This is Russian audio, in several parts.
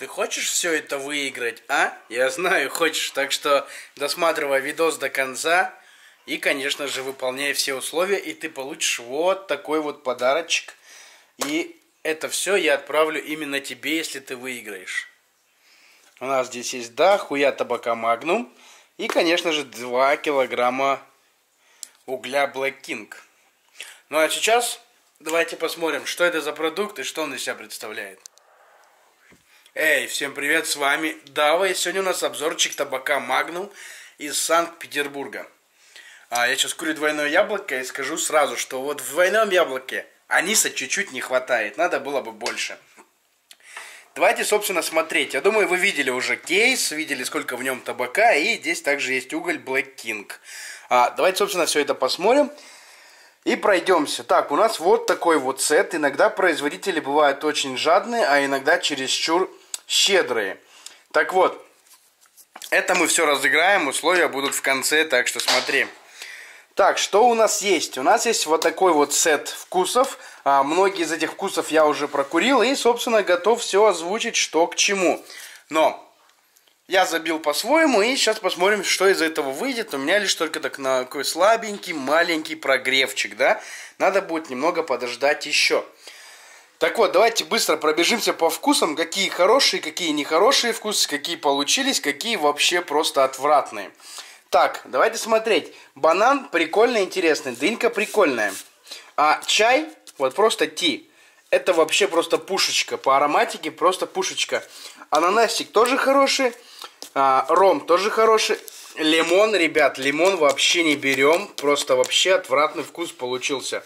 Ты хочешь все это выиграть, а? Я знаю, хочешь, так что досматривай видос до конца и, конечно же, выполняй все условия, и ты получишь вот такой вот подарочек. И это все я отправлю именно тебе, если ты выиграешь. У нас здесь есть да, хуя табака Магнум и, конечно же, 2 килограмма угля Black King. Ну а сейчас давайте посмотрим, что это за продукт и что он из себя представляет. Эй, всем привет, с вами Дава, и сегодня у нас обзорчик табака Magnum из Санкт-Петербурга. А, я сейчас курю двойное яблоко и скажу сразу, что вот в двойном яблоке аниса чуть-чуть не хватает, надо было бы больше. Давайте, собственно, смотреть. Я думаю, вы видели уже кейс, видели, сколько в нем табака, и здесь также есть уголь Black King. А, давайте, собственно, все это посмотрим. И пройдемся. Так, у нас вот такой вот сет. Иногда производители бывают очень жадные, а иногда чересчур щедрые. Так вот, это мы все разыграем, условия будут в конце, так что смотри. Так, что у нас есть? У нас есть вот такой вот сет вкусов. А, многие из этих вкусов я уже прокурил и, собственно, готов все озвучить, что к чему. Но я забил по-своему, и сейчас посмотрим, что из этого выйдет. У меня лишь только так на такой слабенький, маленький прогревчик, да. Надо будет немного подождать еще. Так вот, давайте быстро пробежимся по вкусам, какие хорошие, какие нехорошие вкусы, какие получились, какие вообще просто отвратные. Так, давайте смотреть. Банан прикольный, интересный, дынька прикольная. А чай, вот просто ти, это вообще просто пушечка. По ароматике просто пушечка. Ананасик тоже хороший, а, ром тоже хороший. Лимон, ребят, лимон вообще не берем. Просто вообще отвратный вкус получился.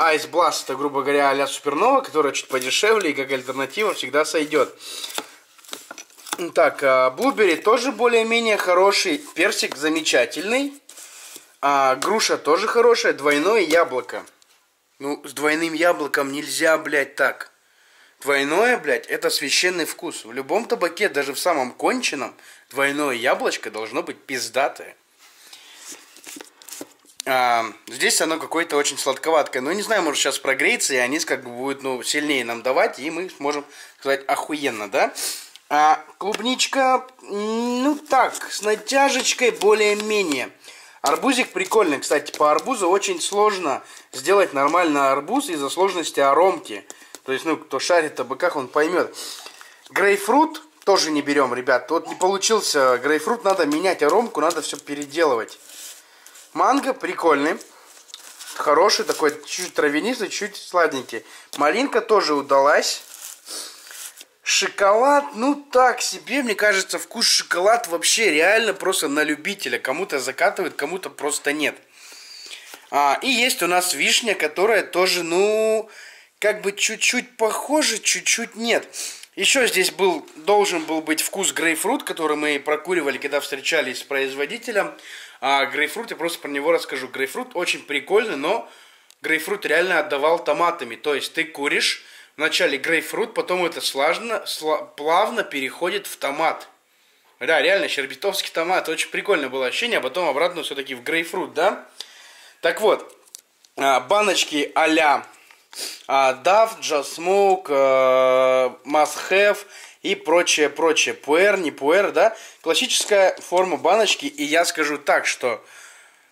Ice Blast, это, грубо говоря, а-ля Супернова, которая чуть подешевле и как альтернатива всегда сойдет. Так, Блубери тоже более-менее хороший. Персик замечательный. А, груша тоже хорошая. Двойное яблоко. Ну, с двойным яблоком нельзя, блядь, так. Двойное, блядь, это священный вкус. В любом табаке, даже в самом конченом, двойное яблочко должно быть пиздатое. А, здесь оно какое-то очень сладковатое. Ну, не знаю, может сейчас прогреется, и анис как бы будет ну, сильнее нам давать, и мы сможем сказать охуенно, да? А клубничка, ну так, с натяжечкой более-менее. Арбузик прикольный, кстати, по арбузу очень сложно сделать нормально арбуз из-за сложности аромки. То есть, ну, кто шарит в табаках, он поймет. Грейпфрут тоже не берем, ребят. Вот не получился грейпфрут, надо менять аромку, надо все переделывать. Манго прикольный. Хороший, такой чуть-чуть травянистый, чуть сладенький. Малинка тоже удалась. Шоколад, ну так себе, мне кажется, вкус шоколад вообще реально просто на любителя. Кому-то закатывает, кому-то просто нет. А, и есть у нас вишня, которая тоже, ну, как бы чуть-чуть похожа, чуть-чуть нет. Еще здесь был, должен был быть вкус грейпфрут, который мы прокуривали, когда встречались с производителем. А грейпфрут, я просто про него расскажу. Грейпфрут очень прикольный, но грейпфрут реально отдавал томатами. То есть ты куришь вначале грейпфрут, потом это слажно, сла, плавно переходит в томат. Да, реально, щербетовский томат. Очень прикольное было ощущение, а потом обратно все-таки в грейпфрут, да? Так вот, а, баночки а-ля Dove, Just Smoke, Must Have и прочее, прочее. Пуэр, не пуэр, да? Классическая форма баночки. И я скажу так, что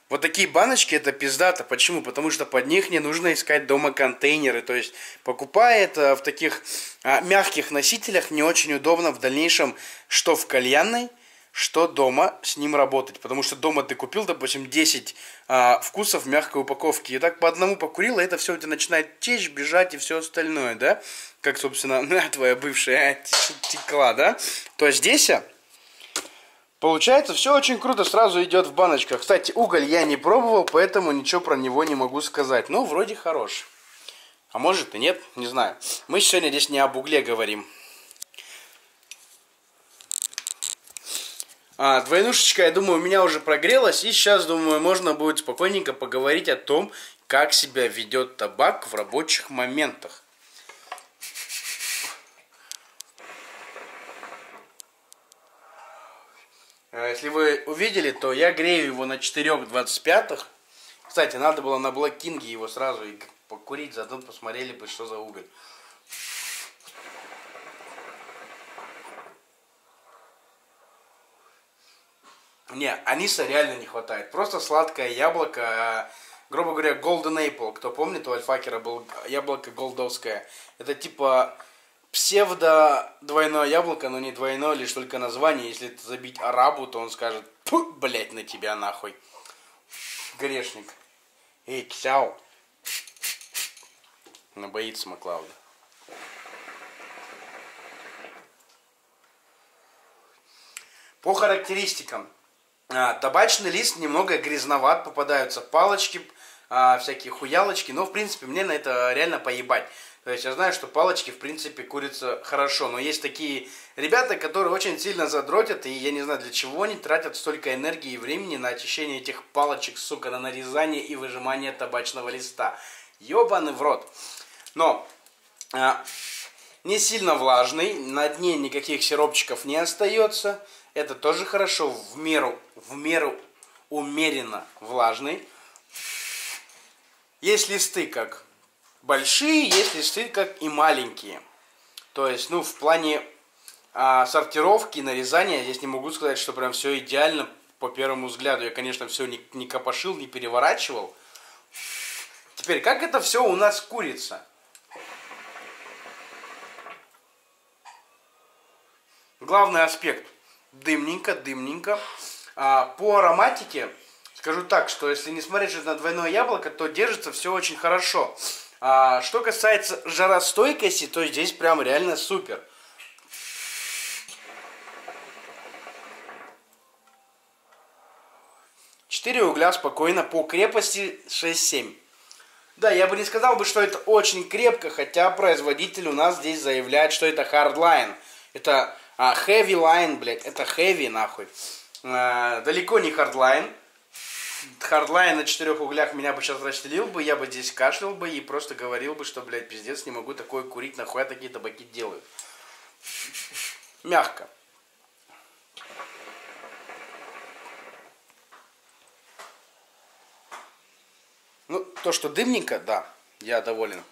вот такие баночки это пиздато. Почему? Потому что под них не нужно искать дома контейнеры. То есть, покупая это в таких а, мягких носителях, не очень удобно в дальнейшем, что в кальянной, что дома с ним работать. Потому что дома ты купил, допустим, 10 а, вкусов мягкой упаковки. И так по одному покурил, и это все у тебя начинает течь, бежать и все остальное, да? Как, собственно, твоя бывшая текла, да? То здесь а, Получается, все очень круто сразу идет в баночках. Кстати, уголь я не пробовал, поэтому ничего про него не могу сказать. Ну, вроде хорош. А может и нет, не знаю. Мы сегодня здесь не об угле говорим. А, двойнушечка, я думаю, у меня уже прогрелась. И сейчас, думаю, можно будет спокойненько поговорить о том, как себя ведет табак в рабочих моментах. А, если вы увидели, то я грею его на 4,25. Кстати, надо было на King его сразу и покурить, заодно посмотрели бы, что за уголь. Не, аниса реально не хватает. Просто сладкое яблоко, а, грубо говоря, Golden Apple. Кто помнит, у Альфакера был яблоко голдовское. Это типа псевдо двойное яблоко, но не двойное, лишь только название. Если забить арабу, то он скажет, блять, на тебя нахуй. Грешник. Эй, ксяу. Она боится Маклауда. По характеристикам. А, табачный лист немного грязноват, попадаются палочки, а, всякие хуялочки, но в принципе мне на это реально поебать. То есть я знаю, что палочки в принципе курятся хорошо, но есть такие ребята, которые очень сильно задротят, и я не знаю для чего они тратят столько энергии и времени на очищение этих палочек, сука, на нарезание и выжимание табачного листа. Ёбаный в рот. Но а, не сильно влажный, на дне никаких сиропчиков не остается. Это тоже хорошо, в меру, в меру умеренно влажный. Есть листы как большие, есть листы как и маленькие. То есть, ну, в плане а, сортировки, нарезания, здесь не могу сказать, что прям все идеально по первому взгляду. Я, конечно, все не, не копошил, не переворачивал. Теперь, как это все у нас курица? Главный аспект. Дымненько, дымненько. А, по ароматике, скажу так, что если не смотреть на двойное яблоко, то держится все очень хорошо. А, что касается жаростойкости, то здесь прям реально супер. Четыре угля спокойно по крепости 6-7. Да, я бы не сказал бы, что это очень крепко, хотя производитель у нас здесь заявляет, что это hardline. Это а, heavy line, блядь, это heavy, нахуй. А, далеко не hardline. Hardline на четырех углях меня бы сейчас расстелил бы, я бы здесь кашлял бы и просто говорил бы, что, блядь, пиздец, не могу такое курить, нахуя такие табаки делают. Мягко. Ну, то, что дымненько, да, я доволен.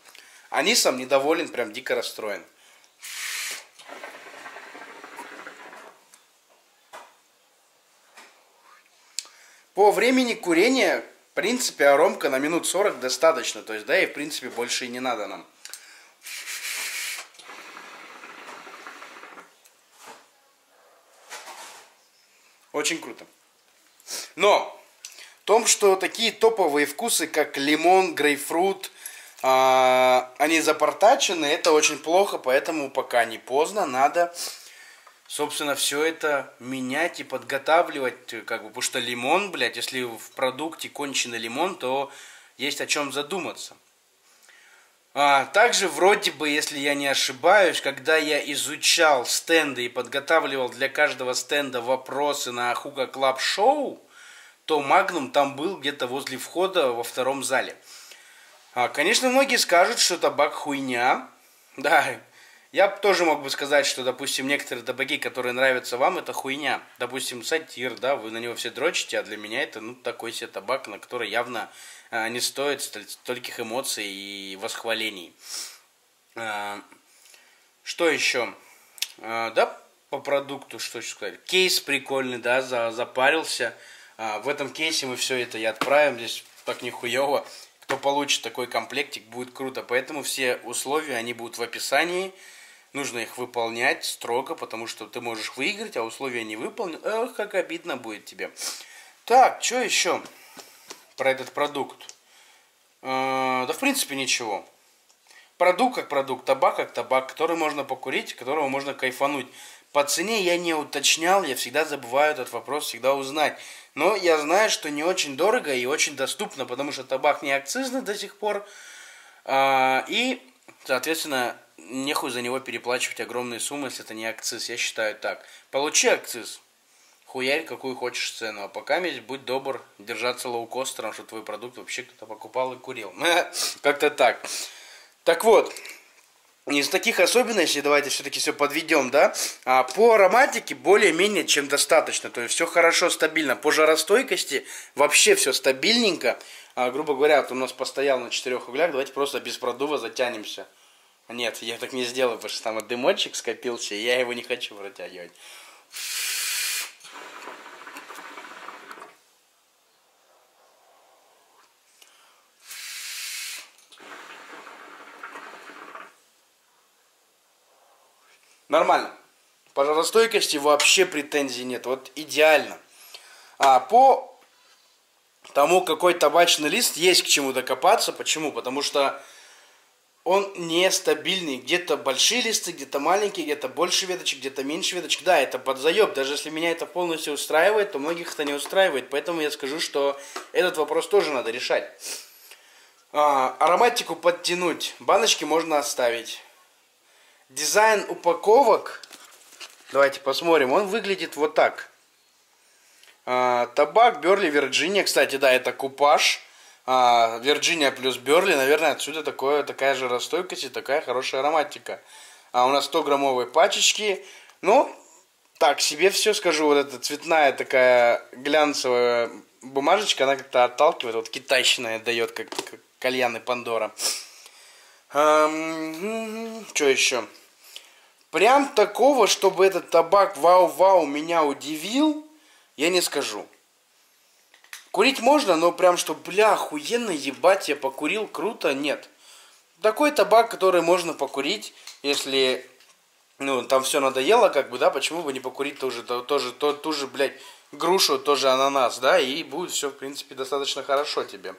Анисом недоволен, прям дико расстроен. По времени курения, в принципе, аромка на минут 40 достаточно. То есть, да, и в принципе больше и не надо нам. Очень круто. Но в том, что такие топовые вкусы, как лимон, грейпфрут, а, они запортачены, это очень плохо, поэтому пока не поздно, надо собственно, все это менять и подготавливать, как бы, потому что лимон, блядь, если в продукте конченый лимон, то есть о чем задуматься. А, также вроде бы, если я не ошибаюсь, когда я изучал стенды и подготавливал для каждого стенда вопросы на Hookah Club Show, то Магнум там был где-то возле входа во втором зале. А, конечно, многие скажут, что табак хуйня. Да, я тоже мог бы сказать, что, допустим, некоторые табаки, которые нравятся вам, это хуйня. Допустим, сатир, да, вы на него все дрочите, а для меня это, ну, такой себе табак, на который явно а, не стоит стольких эмоций и восхвалений. А, что еще? А, да, по продукту, что еще сказать. Кейс прикольный, да, за, запарился. А, в этом кейсе мы все это и отправим. Здесь так нихуево. Кто получит такой комплектик, будет круто. Поэтому все условия, они будут в описании нужно их выполнять строго, потому что ты можешь выиграть, а условия не выполнены. Эх, как обидно будет тебе. Так, что еще про этот продукт? Э, да, в принципе, ничего. Продукт как продукт, табак как табак, который можно покурить, которого можно кайфануть. По цене я не уточнял, я всегда забываю этот вопрос, всегда узнать. Но я знаю, что не очень дорого и очень доступно, потому что табак не акцизный до сих пор. А, и, соответственно, нехуй за него переплачивать огромные суммы, если это не акциз. Я считаю так. Получи акциз, хуярь какую хочешь цену. А пока здесь будь добр держаться лоукостером, что твой продукт вообще кто-то покупал и курил. Как-то так. Так вот, из таких особенностей, давайте все-таки все подведем, да, а по ароматике более-менее чем достаточно, то есть все хорошо, стабильно. По жаростойкости вообще все стабильненько. А, грубо говоря, вот у нас постоял на четырех углях, давайте просто без продува затянемся. Нет, я так не сделаю, потому что там дымочек скопился, и я его не хочу протягивать. Нормально. По жаростойкости вообще претензий нет. Вот идеально. А по тому, какой табачный лист, есть к чему докопаться. Почему? Потому что он нестабильный. Где-то большие листы, где-то маленькие, где-то больше веточек, где-то меньше веточек. Да, это подзаеб. Даже если меня это полностью устраивает, то многих это не устраивает. Поэтому я скажу, что этот вопрос тоже надо решать. А, ароматику подтянуть. Баночки можно оставить. Дизайн упаковок. Давайте посмотрим. Он выглядит вот так. А, табак Берли Вирджиния. Кстати, да, это купаж. А, Вирджиния плюс Берли. Наверное, отсюда такое, такая же расстойкость и такая хорошая ароматика. А у нас 100 граммовые пачечки. Ну, так, себе все скажу. Вот эта цветная такая глянцевая бумажечка, она как-то отталкивает. Вот китайщина дает, как, как кальян и Пандора. Эм, что еще? Прям такого, чтобы этот табак вау-вау меня удивил, я не скажу. Курить можно, но прям, что, бля, охуенно, ебать, я покурил, круто, нет. Такой табак, который можно покурить, если, ну, там все надоело, как бы, да, почему бы не покурить тоже, то, тоже, то, ту же, блядь, грушу, тоже ананас, да, и будет все, в принципе, достаточно хорошо тебе.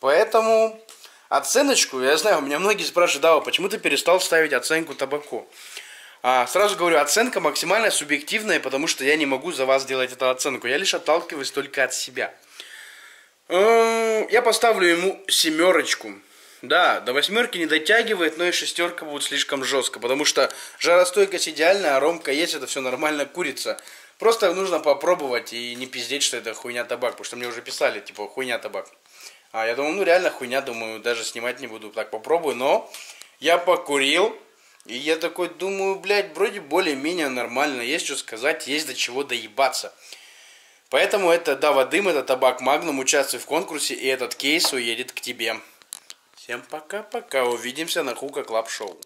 Поэтому оценочку, я знаю, у меня многие спрашивают, да, почему ты перестал ставить оценку табаку? А, сразу говорю, оценка максимально субъективная, потому что я не могу за вас делать эту оценку. Я лишь отталкиваюсь только от себя. Я поставлю ему семерочку. Да, до восьмерки не дотягивает, но и шестерка будет слишком жестко, потому что жаростойкость идеальная, а ромка есть, это все нормально курица. Просто нужно попробовать и не пиздеть, что это хуйня табак, потому что мне уже писали, типа, хуйня табак. А я думаю, ну реально хуйня, думаю, даже снимать не буду, так попробую, но я покурил, и я такой думаю, блядь, вроде более-менее нормально, есть что сказать, есть до чего доебаться. Поэтому это Дава Дым, это Табак Магнум, участвуй в конкурсе, и этот кейс уедет к тебе. Всем пока-пока, увидимся на Hookah Club Show.